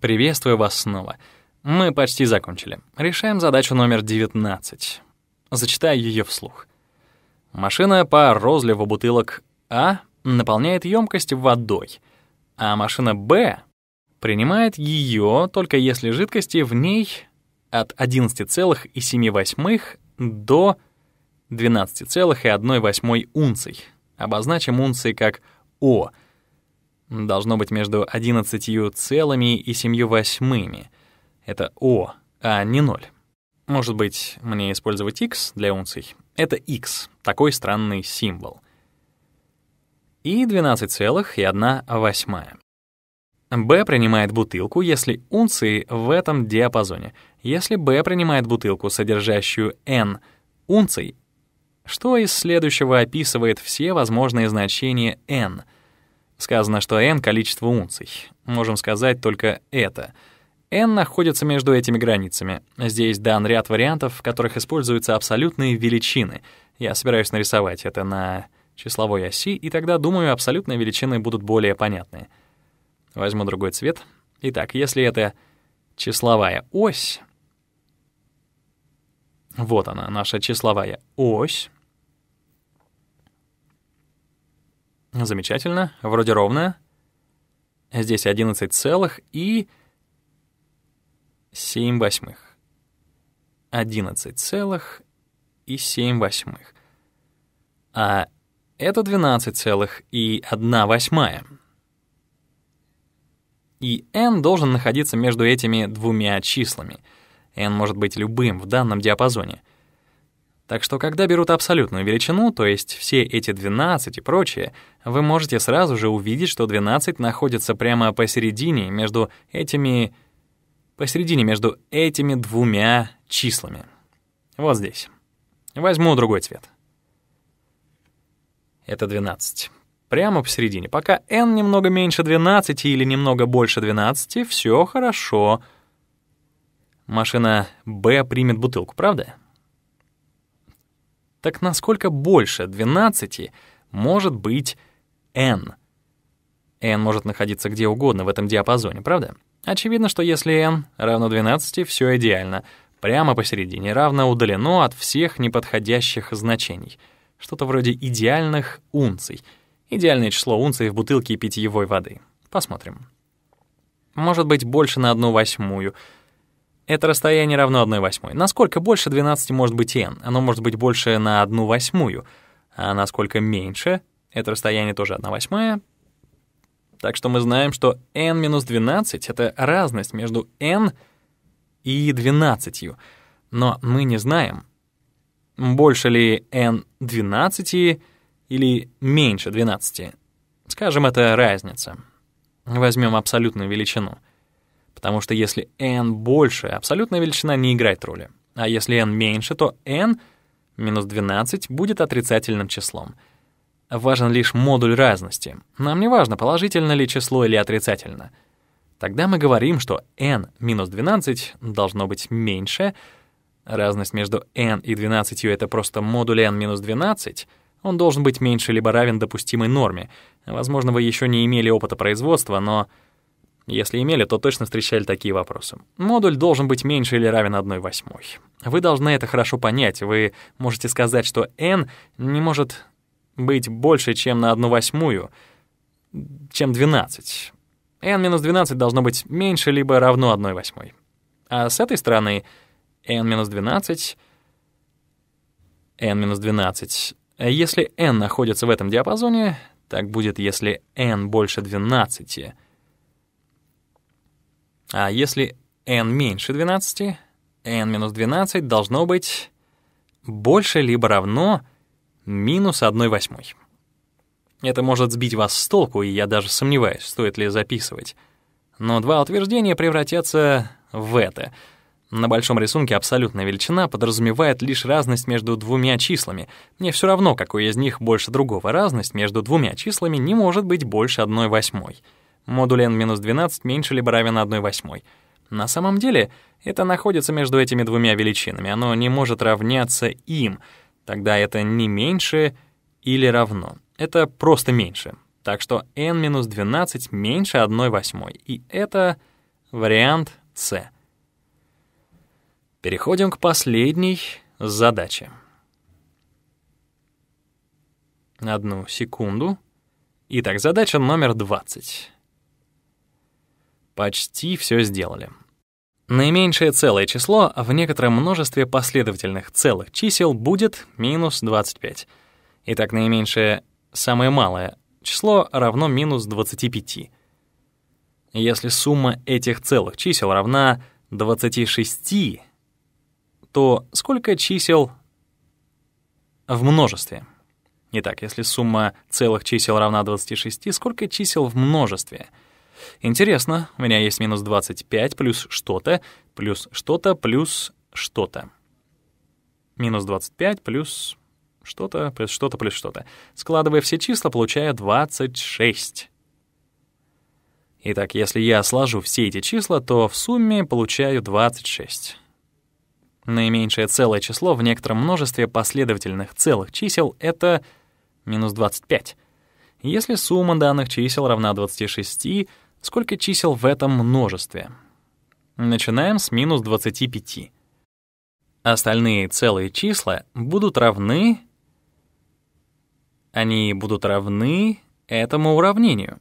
Приветствую вас снова. Мы почти закончили. Решаем задачу номер 19. Зачитаю ее вслух. Машина по розливу бутылок А наполняет емкость водой, а машина Б принимает ее только если жидкости в ней от 11,7 до 12,1 унций. Обозначим унции как О. Должно быть между 11,7. Это О, а не 0. Может быть, мне использовать x для унций? Это x, такой странный символ. И 12,1. B принимает бутылку, если унции в этом диапазоне. Если B принимает бутылку, содержащую n унций, что из следующего описывает все возможные значения n? Сказано, что n — количество унций. Можем сказать только это. n находится между этими границами. Здесь дан ряд вариантов, в которых используются абсолютные величины. Я собираюсь нарисовать это на числовой оси, и тогда, думаю, абсолютные величины будут более понятны. Возьму другой цвет. Итак, если это числовая ось, вот она, наша числовая ось. Замечательно, вроде ровная. Здесь 11 целых и 7 восьмых. 11 целых и 7 восьмых. А это 12 целых и 1 восьмая и n должен находиться между этими двумя числами. n может быть любым в данном диапазоне. Так что, когда берут абсолютную величину, то есть все эти 12 и прочее, вы можете сразу же увидеть, что 12 находится прямо посередине между этими... посередине между этими двумя числами. Вот здесь. Возьму другой цвет. Это 12. Прямо посередине. Пока n немного меньше 12 или немного больше 12, все хорошо. Машина B примет бутылку, правда? Так насколько больше 12 может быть n? n может находиться где угодно в этом диапазоне, правда? Очевидно, что если n равно 12, все идеально. Прямо посередине равно удалено от всех неподходящих значений. Что-то вроде идеальных унций — Идеальное число унций в бутылке питьевой воды. Посмотрим. Может быть, больше на одну восьмую. Это расстояние равно 1 восьмой. Насколько больше 12 может быть n? Оно может быть больше на одну восьмую. А насколько меньше? Это расстояние тоже 1 восьмая. Так что мы знаем, что n минус 12 — это разность между n и 12. Но мы не знаем, больше ли n 12 или меньше 12. Скажем, это разница. Возьмем абсолютную величину. Потому что если n больше, абсолютная величина не играет роли. А если n меньше, то n минус 12 будет отрицательным числом. Важен лишь модуль разности. Нам не важно, положительно ли число или отрицательно. Тогда мы говорим, что n минус 12 должно быть меньше. Разность между n и 12 — это просто модуль n минус 12 — он должен быть меньше либо равен допустимой норме. Возможно, вы еще не имели опыта производства, но если имели, то точно встречали такие вопросы. Модуль должен быть меньше или равен 1 восьмой. Вы должны это хорошо понять. Вы можете сказать, что n не может быть больше, чем на 1 восьмую, чем 12. n минус 12 должно быть меньше либо равно 1 восьмой. А с этой стороны n минус 12 n минус 12 если n находится в этом диапазоне, так будет, если n больше 12. А если n меньше 12, n минус 12 должно быть больше либо равно минус 1 восьмой. Это может сбить вас с толку, и я даже сомневаюсь, стоит ли записывать. Но два утверждения превратятся в это — на большом рисунке абсолютная величина подразумевает лишь разность между двумя числами. Мне все равно, какой из них больше другого. Разность между двумя числами не может быть больше 1 восьмой. Модуль n-12 меньше либо равен 1 восьмой. На самом деле, это находится между этими двумя величинами. Оно не может равняться им. Тогда это не меньше или равно. Это просто меньше. Так что n-12 меньше 1 восьмой. И это Вариант С. Переходим к последней задаче. Одну секунду. Итак, задача номер 20. Почти все сделали. Наименьшее целое число в некотором множестве последовательных целых чисел будет минус 25. Итак, наименьшее самое малое число равно минус 25. Если сумма этих целых чисел равна 26, то сколько чисел в множестве? Итак, если сумма целых чисел равна 26, сколько чисел в множестве? Интересно, у меня есть минус 25 плюс что-то, плюс что-то, плюс что-то. Минус 25 плюс что-то, плюс что-то, плюс что-то. Складывая все числа, получаю 26. Итак, если я сложу все эти числа, то в сумме получаю 26. Наименьшее целое число в некотором множестве последовательных целых чисел — это минус 25. Если сумма данных чисел равна 26, сколько чисел в этом множестве? Начинаем с минус 25. Остальные целые числа будут равны... Они будут равны этому уравнению.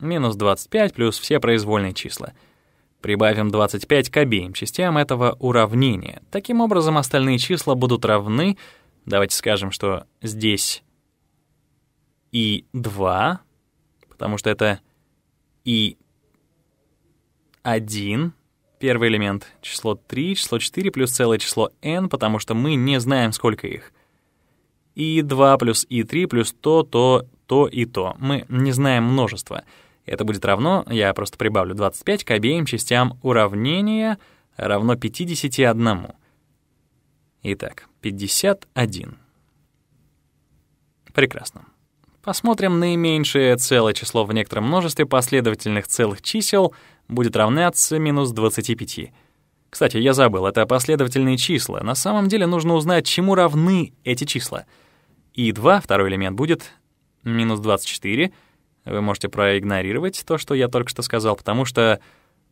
Минус 25 плюс все произвольные числа. Прибавим 25 к обеим частям этого уравнения. Таким образом, остальные числа будут равны... Давайте скажем, что здесь и 2, потому что это и 1, первый элемент, число 3, число 4 плюс целое число n, потому что мы не знаем, сколько их. И 2 плюс и 3 плюс то, то, то и то. Мы не знаем множество. Это будет равно, я просто прибавлю 25 к обеим частям уравнения равно 51. Итак, 51. Прекрасно. Посмотрим наименьшее целое число в некотором множестве последовательных целых чисел будет равняться минус 25. Кстати, я забыл, это последовательные числа. На самом деле нужно узнать, чему равны эти числа. И 2, второй элемент, будет минус 24. Вы можете проигнорировать то, что я только что сказал, потому что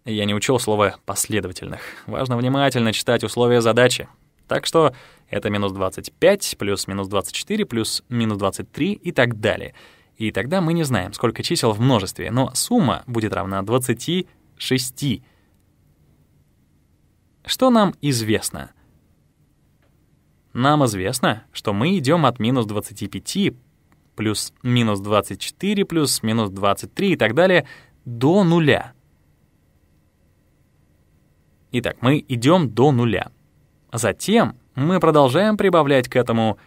я не учел слово «последовательных». Важно внимательно читать условия задачи. Так что это минус 25 плюс минус 24 плюс минус 23 и так далее. И тогда мы не знаем, сколько чисел в множестве, но сумма будет равна 26. Что нам известно? Нам известно, что мы идем от минус 25 плюс минус 24 плюс минус 23 и так далее до нуля. Итак, мы идем до нуля. Затем мы продолжаем прибавлять к этому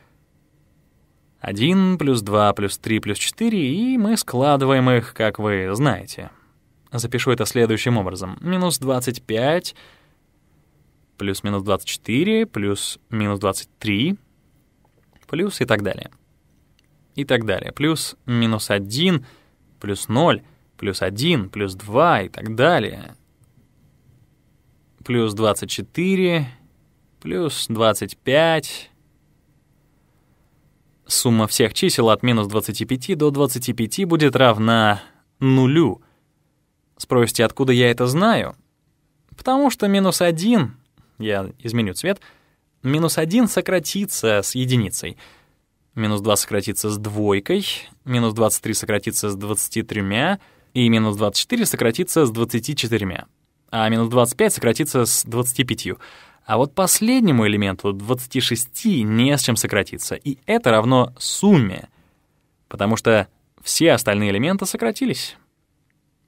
1 плюс 2 плюс 3 плюс 4, и мы складываем их, как вы знаете. Запишу это следующим образом. Минус 25 плюс минус 24 плюс минус 23 плюс и так далее. И так далее. Плюс минус 1 плюс 0 плюс 1 плюс 2 и так далее. Плюс 24 плюс 25. Сумма всех чисел от минус 25 до 25 будет равна нулю. Спросите, откуда я это знаю? Потому что минус 1, я изменю цвет, минус 1 сократится с единицей. Минус 2 сократится с двойкой, минус 23 сократится с 23, и минус 24 сократится с 24, а минус 25 сократится с 25. А вот последнему элементу 26 не с чем сократиться, и это равно сумме, потому что все остальные элементы сократились.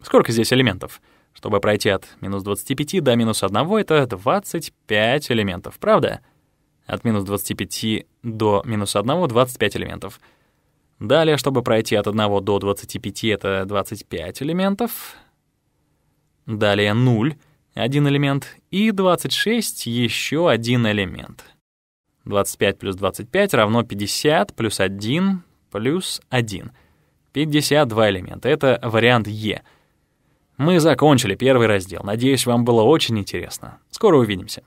Сколько здесь элементов? Чтобы пройти от минус 25 до минус 1, это 25 элементов, правда? От минус 25 до минус 1 — 25 элементов. Далее, чтобы пройти от 1 до 25, это 25 элементов. Далее 0 один элемент, и 26 еще один элемент. 25 плюс 25 равно 50 плюс 1 плюс 1. 52 элемента. Это вариант Е. Мы закончили первый раздел. Надеюсь, вам было очень интересно. Скоро увидимся.